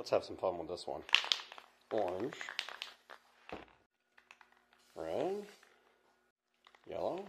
Let's have some fun with this one. Orange, red, yellow,